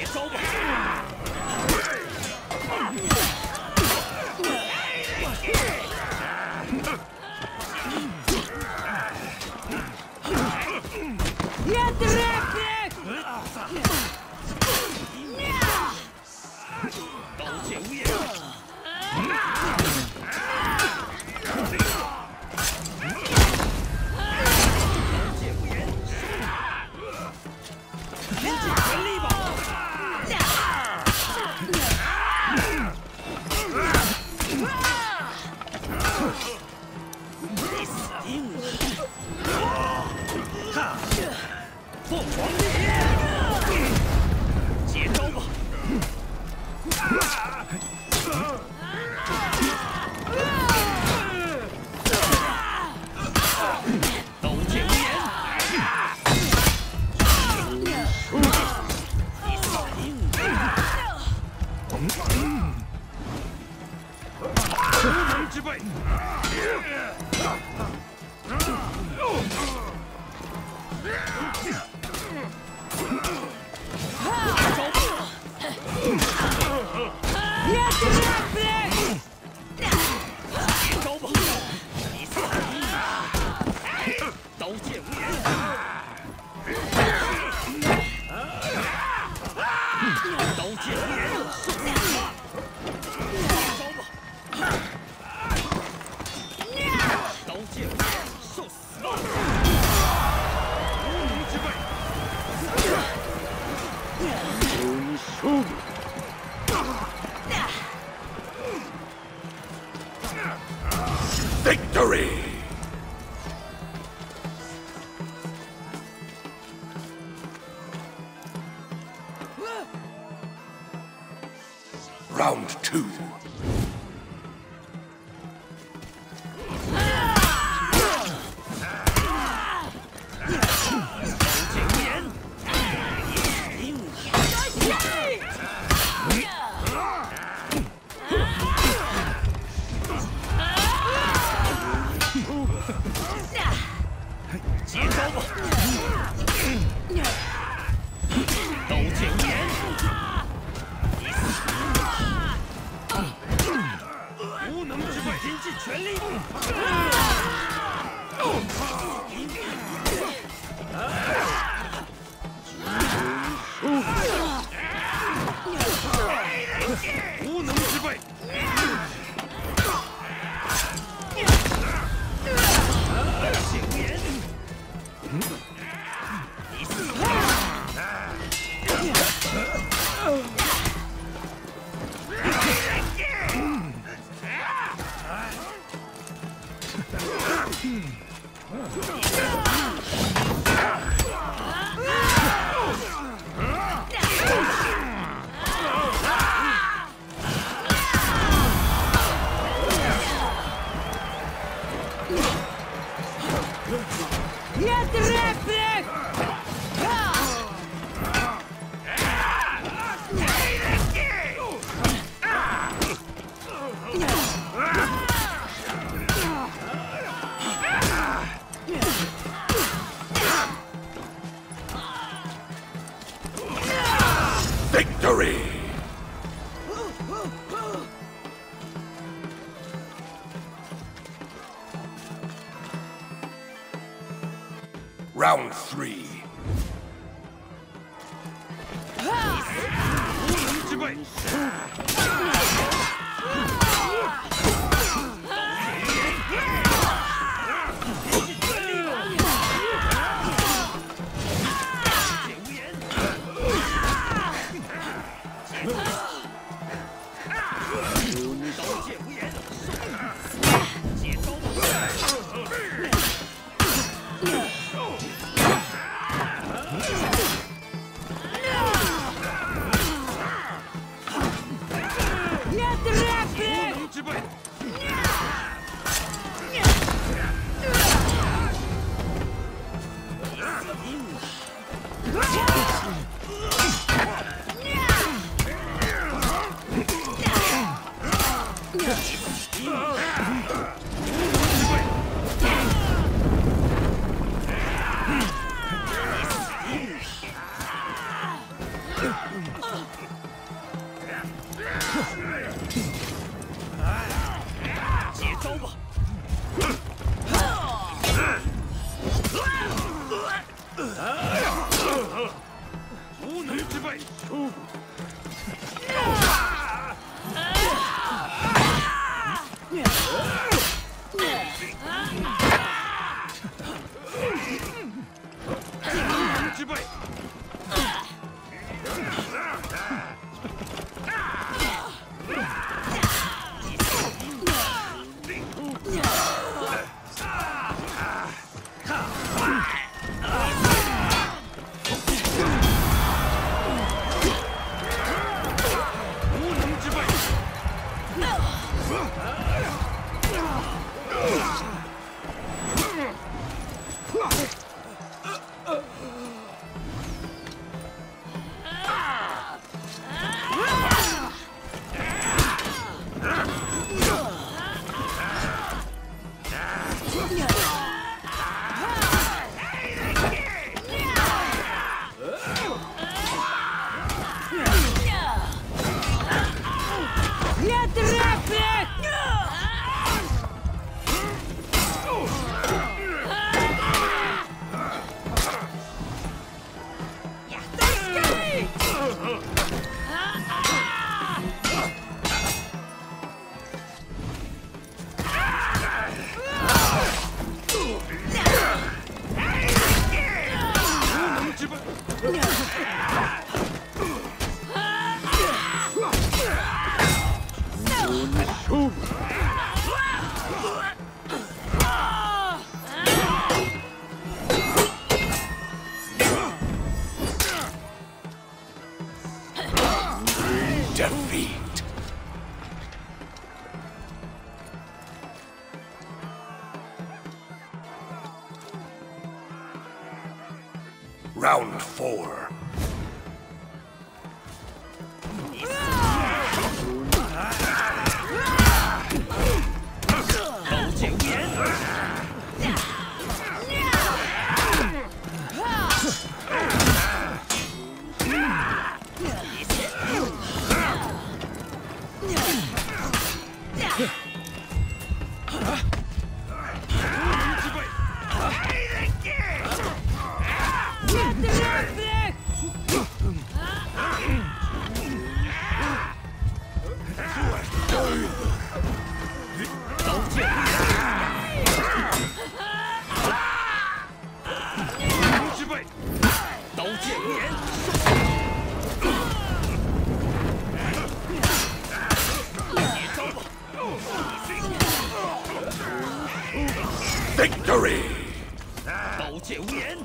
it's over. Нет, 凤凰。Round two. round three. 无能之辈冲 Defeat. Round four. 哼。Victory! 刀剑无眼。